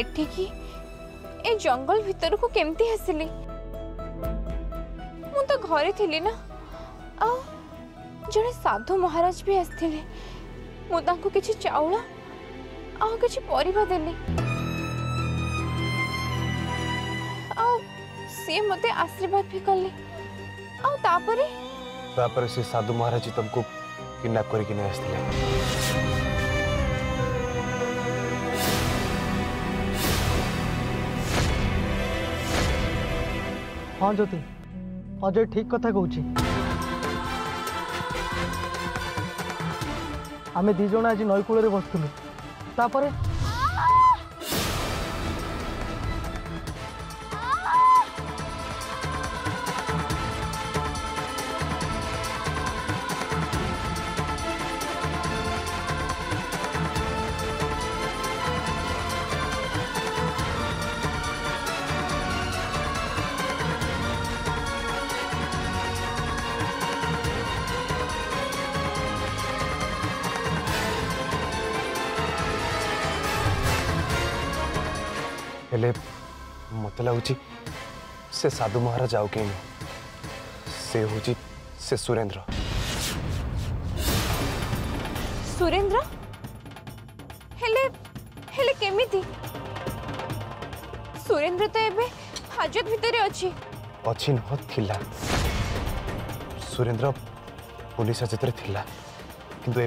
ଏଠିକି ଏ ଜଙ୍ଗଲ ଭିତରକୁ କେମିତି ଆସିଲି ମୁଁ ତ ଘରେ ଥିଲି ନା ଆଉ ଜଣେ ସାଧୁ ମହାରାଜ ବି ଆସିଥିଲେ ମୁଁ ତାଙ୍କୁ କିଛି ଚାଉଳ ଆଉ କିଛି ପରିବା ଦେଲି ଆଉ ସିଏ ମୋତେ ଆଶୀର୍ବାଦ ବି କଲେ ଆଉ ତାପରେ ତାପରେ ସେ ସାଧୁ ମହାରାଜ ତମକୁ କିଡ଼ନାପ୍ କରିକି ନେଇ ଆସିଥିଲେ ହଁ ଜ୍ୟୋତି ଅଜୟ ଠିକ୍ କଥା କହୁଛି ଆମେ ଦୁଇ ଜଣ ଆଜି ନଈକୂଳରେ ବସିଥିଲୁ ତାପରେ हेले मत लगे से साधु महाराज आउ कहीं से होची से सुरेंद्र सुरेंद्र हेले हेले केमिति सुरेंद्र त एबे हाजत भितरे अछि अछि न सुरेंद्र पुलिस हाजत रे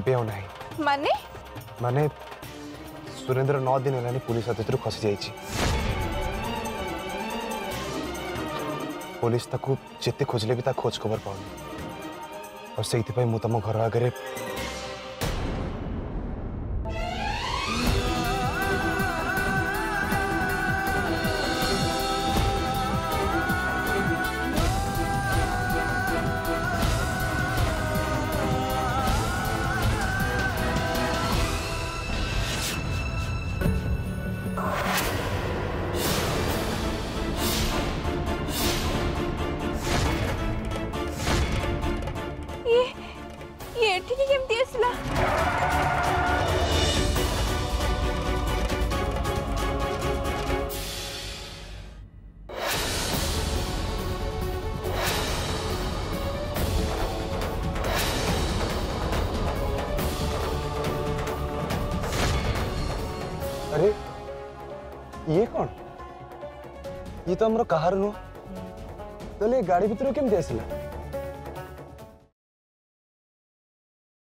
माने माने सुरेंद्र 9 दिन हलानी पुलिस हाजत खसी जाई पुलिस खोजले भी खोज खबर पाने और से तुम घर आगे अरे ये कौन ये तो हमर कहार नुह तो गाड़ी भितर केमती आसला